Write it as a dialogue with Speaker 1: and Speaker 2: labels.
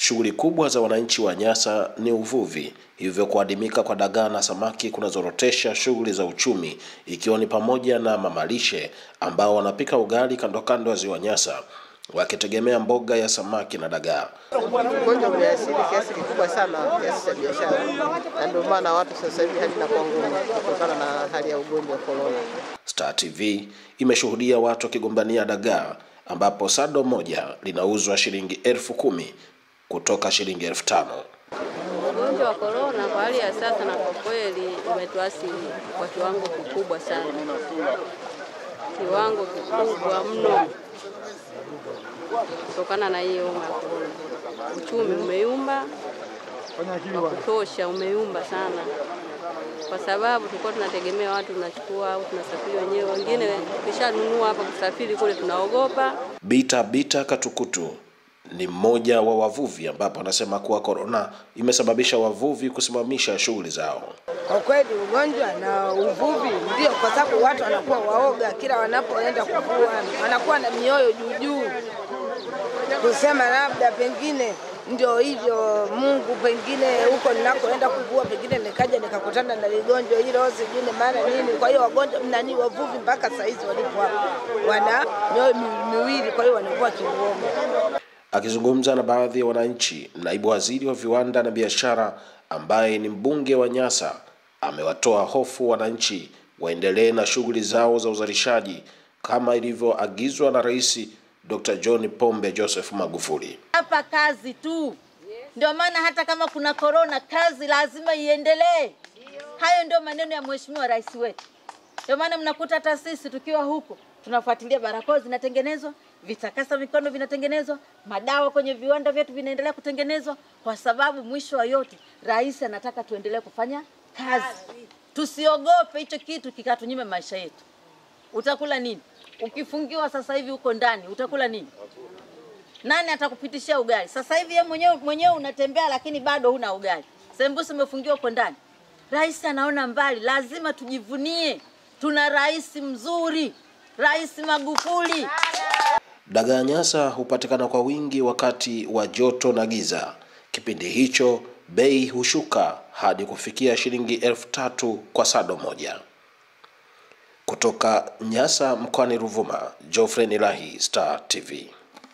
Speaker 1: Shughuli kubwa za wananchi wa Nyasa ni uvuvi, hivyo kuadimika kwa dagaa na samaki kunazorotesha shughuli za uchumi, ikiwa ni pamoja na mamalishe ambao wanapika ugali kando kando ya ziwa Nyasa wakitegemea mboga ya samaki na dagaa.
Speaker 2: Ugonjwa umeathiri kiasi kikubwa sana kiasi cha biashara, na ndio maana watu sasa hivi hali inakuwa ngumu kutokana na hali ya ugonjwa wa korona.
Speaker 1: Star TV imeshuhudia watu wakigombania dagaa ambapo sado moja linauzwa shilingi elfu kumi kutoka shilingi elfu tano.
Speaker 3: Ugonjwa wa korona kwa hali ya sasa na kwa kweli umetuathiri kwa kiwango kikubwa sana, kiwango kikubwa mno, kutokana na hiyo homa ya korona. Uchumi umeyumba wa kutosha, umeyumba sana, kwa sababu tulikuwa tunategemea watu tunachukua au tunasafiri wenyewe, wengine tukishanunua hapa kusafiri kule tunaogopa.
Speaker 1: Bita Bita Katukutu ni mmoja wa wavuvi ambapo anasema kuwa korona imesababisha wavuvi kusimamisha shughuli zao.
Speaker 4: Kwa kweli ugonjwa na uvuvi ndio, kwa sababu watu wanakuwa waoga kila wanapoenda kuvua, wanakuwa na mioyo juu juu, kusema labda pengine ndio hivyo, Mungu pengine huko ninakoenda kuvua, pengine nikaja nikakutana na ligonjwa hilo, sijui ni maana nini. Kwa hiyo wagonjwa nani, wavuvi mpaka saa hizi walipo hapa wana mioyo miwili, kwa hiyo wanakuwa kiuoga.
Speaker 1: Akizungumza na baadhi ya wananchi, naibu waziri wa viwanda na biashara ambaye ni mbunge wa Nyasa amewatoa hofu wananchi waendelee na shughuli zao za uzalishaji kama ilivyoagizwa na Rais Dr. John Pombe Joseph Magufuli.
Speaker 5: hapa kazi tu. Ndio maana hata kama kuna korona, kazi lazima iendelee. Hayo ndio maneno ya Mheshimiwa Rais wetu. Ndio maana mnakuta hata sisi tukiwa huko tunafuatilia, barakoa zinatengenezwa, vitakasa mikono vinatengenezwa, madawa kwenye viwanda vyetu vinaendelea kutengenezwa, kwa sababu mwisho wa yote rais anataka tuendelee kufanya kazi. Tusiogope hicho kitu kikatunyime maisha yetu. Utakula nini? Ukifungiwa sasa hivi huko ndani, utakula nini? Nani atakupitishia ugali? Sasa hivi yeye mwenyewe mwenyewe unatembea lakini bado huna ugali. Sembusi umefungiwa huko ndani. Rais anaona mbali, lazima tujivunie. Tuna rais mzuri, Rais Magufuli.
Speaker 1: Dagaa Nyasa hupatikana kwa wingi wakati wa joto na giza. Kipindi hicho bei hushuka hadi kufikia shilingi elfu tatu kwa sado moja. Kutoka Nyasa mkoani Ruvuma, Geoffrey Nilahi, Star TV.